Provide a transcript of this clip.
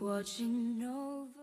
watching over